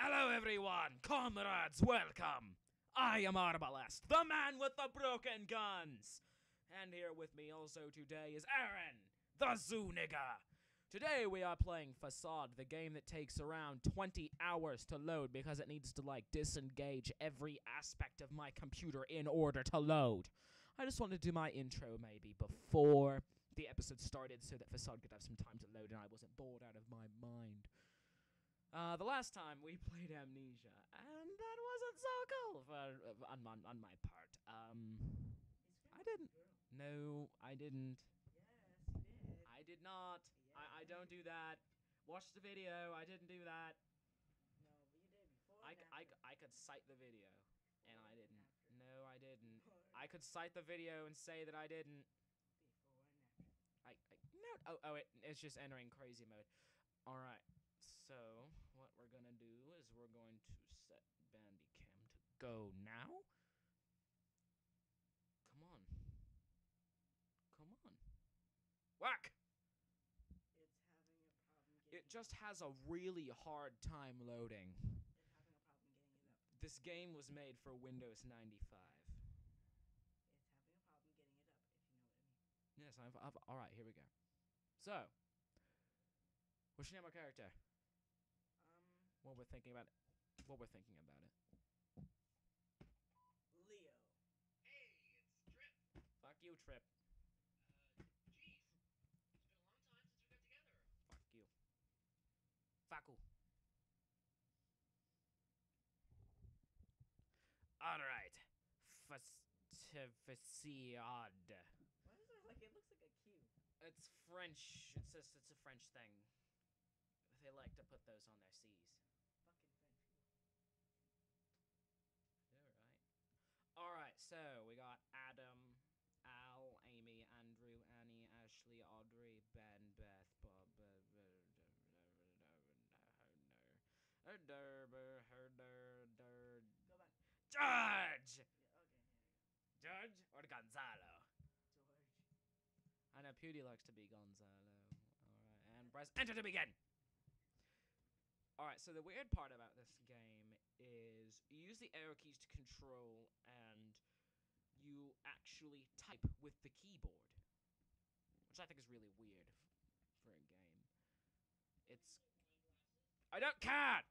Hello, everyone! Comrades, welcome! I am Arbalest, the man with the broken guns! And here with me also today is Aaron, the zoo nigger! Today we are playing Facade, the game that takes around 20 hours to load because it needs to, like, disengage every aspect of my computer in order to load. I just wanted to do my intro maybe before the episode started so that Facade could have some time to load and I wasn't bored out of my mind. Uh, the last time we played Amnesia, and that wasn't so cool for, on, on, on my part. Um, I didn't. No, I didn't. Yes, you did. I did not. I, I don't do that. Watch the video. I didn't do that. No, but you did before. I, and I. I could cite the video, and I didn't. after. No, I didn't. Before- I could cite the video and say that I didn't. Before and after. I, I no. Oh, oh, it, it's just entering crazy mode. All right. So we're gonna do is we're going to set Bandicam to go now. Come on. Come on. Whack! It's having a problem getting. It just has a really hard time loading. It's having a problem getting it up. This game was made for Windows 95. It's having a problem getting it up. If you know what I mean. Yes, I've, I've all right. Here we go. So, what's your name of character? What we're thinking about. What we're thinking about it. Leo. Hey, it's Trip. Fuck you, Trip. Uh, jeez. It's been a long time since we got together. Fuck you. Fuck you. All right. Facade. Why is there like it looks like a Q? It's French. It's just it's a French thing. They like to put those on their C's. Fucking French people. All right. All right. So we got Adam, Al, Amy, Andrew, Annie, Ashley, Audrey, Ben, Beth, Bob, Herder, Go back. George, Yeah. Okay. Here George or Gonzalo. George. I know Pewdie likes to be Gonzalo. Alright, and press enter to begin! Alright, so the weird part about this game is you use the arrow keys to control and you actually type with the keyboard. Which I think is really weird for a game. It's. I don't care!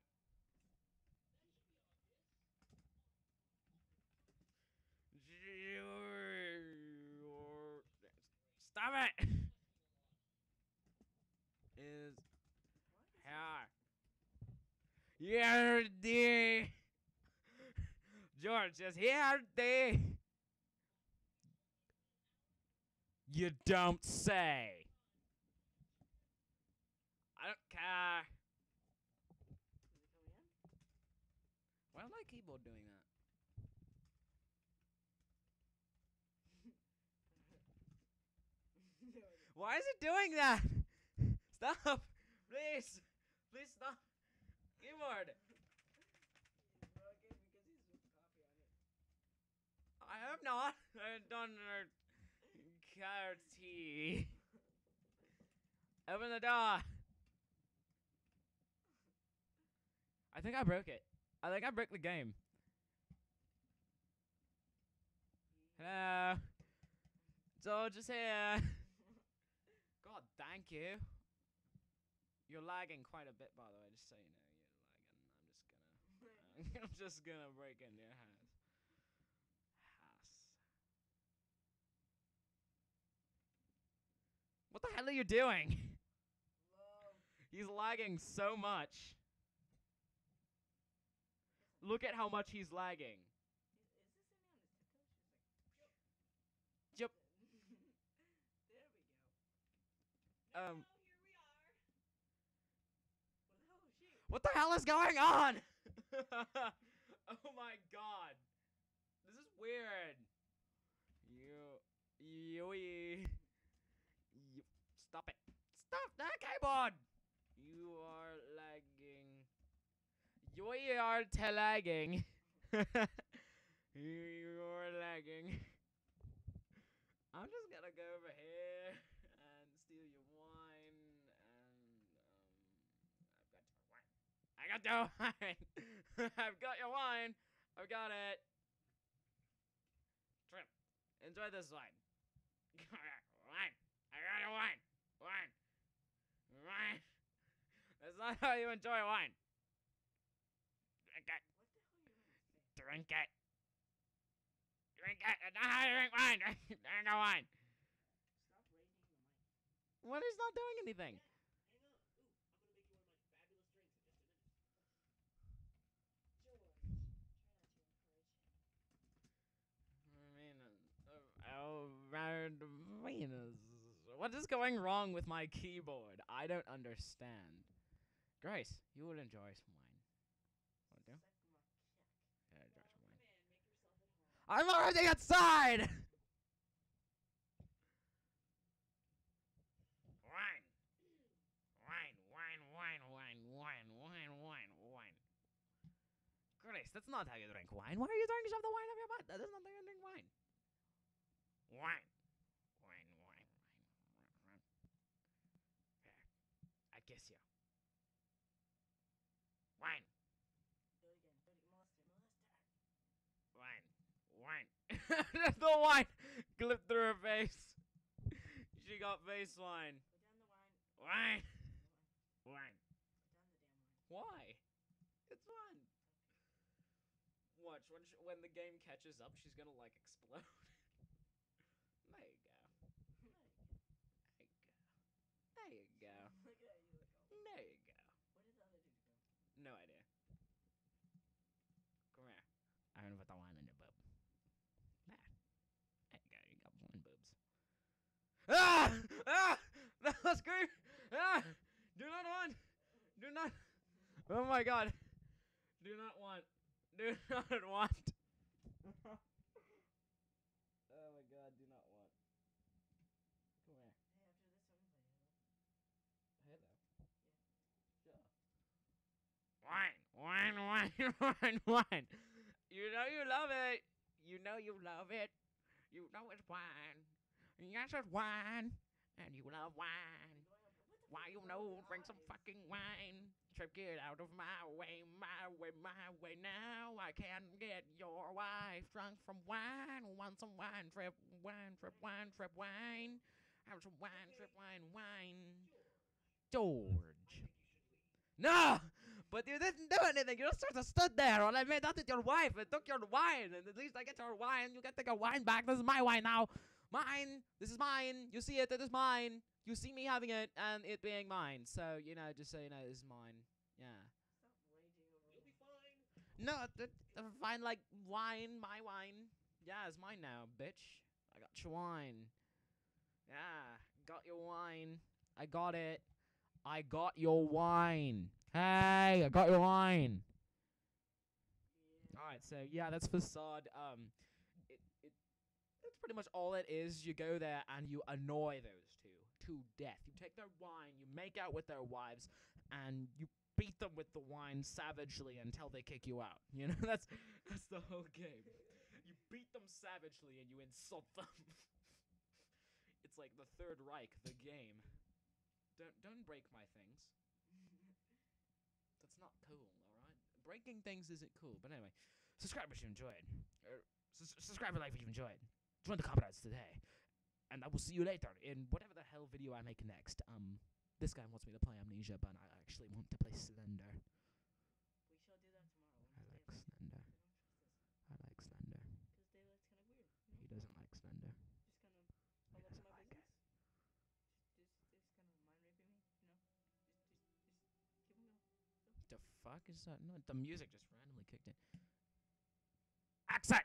Stop it! Is here. Here the George is here the You don't say. I don't care. Is it coming in? Why is my keyboard doing that? Why is it doing that? Stop! Please! Please stop! Keyboard! it's broken because he's just copy on it. I have not. I've done a carty. Open the door. I think I broke it. I think I broke the game. Hello. George is here. God, thank you. You're lagging quite a bit, by the way, just so you know. You're lagging. I'm just gonna. I'm just gonna break into your house. What are you doing? Love. He's lagging so much. Look at how much he's lagging. Is, is this on his like. Yep. there we go. Um. Oh, here we are. What the hell is she? What the hell is going on? oh my god. This is weird. You. You. Stop it. Stop that keyboard! You are lagging. You are lagging. you are lagging. I'm just gonna go over here and steal your wine and um I've got your wine. I got your wine. I've got your wine. I've got it. Trim. Enjoy this wine. wine. I got your wine. Wine. Wine. That's not how you enjoy wine. Drink it. Drink it. Drink it. That's not how you drink wine. Drink drink the wine. Stop raising the mic. What is not doing anything? What is going wrong with my keyboard? I don't understand. Grace, you will enjoy some wine. What do? Yeah, enjoy some wine. I'm already outside! wine! Wine, wine, wine, wine, wine, wine, wine, wine. Grace, that's not how you drink wine. Why are you throwing yourself the wine up your butt? That is not how you drink wine. Wine. Kiss you. Wine. It again. Wine. Wine. the wine clipped through her face. She got face wine. Wine. Wine. Wine. Wine. Wine. Why? It's fun. Watch when sh when the game catches up, she's gonna like explode. there you go. There you go. There you go. Look at you. Look over. There you go. Where did the other dude go? No idea. Come here. I'm gonna put the wine in your boob. There. There you go. You got one boobs. Ah! Ah! That was great! Ah! Do not want! Do not! Oh my god! Do not want! Do not want! oh my god, do not want. Come here. Hey, after this one, play Halo. Hello. Sure. Wine, wine, wine, wine, wine. You know you love it. You know you love it. You know it's wine. Yes, it's wine. And you love wine. Why you know? Drink some fucking wine. Trip, get out of my way, my way, my way now. I can't get your wife drunk from wine. Want some wine, trip, wine, trip, wine, trip, wine. Have some wine, trip, wine, wine. George. No! But you didn't do anything. You just sort of stood there while I made out with your wife and took your wine. And at least I get your wine. You get to your wine back. This is my wine now. Mine. This is mine. You see it. It is mine. You see me having it and it being mine. So, you know, just so you know, this is mine. Yeah. Stop You'll be fine. No, th- fine like wine, my wine. Yeah, it's mine now, bitch. I got your wine. Yeah, got your wine. I got it. I got your wine. Hey, I got your wine. Yeah. All right, so yeah, that's facade. Um, that's pretty much all it is. You go there and you annoy those two to death. You take their wine, you make out with their wives, and you beat them with the wine savagely until they kick you out. You know, that's that's the whole game. You beat them savagely and you insult them. it's like the Third Reich, the game. Don't don't break my things. That's not cool, all right? Breaking things isn't cool. But anyway, subscribe if you enjoyed. Er, subscribe and like if you enjoyed. Join the comrades today. And I will see you later in whatever the hell video I make next. Um, this guy wants me to play Amnesia, but I actually want to play Slender. We shall do that tomorrow. I like Slender. I don't trust this. I like Slender. Because daylight's kind of weird. He doesn't like Slender. Just kind of in doesn't my like business. Just, just, just kind of mind raping me, you know? Just, just, just keep on going. The fuck is that? No, the music just randomly kicked in. Accent!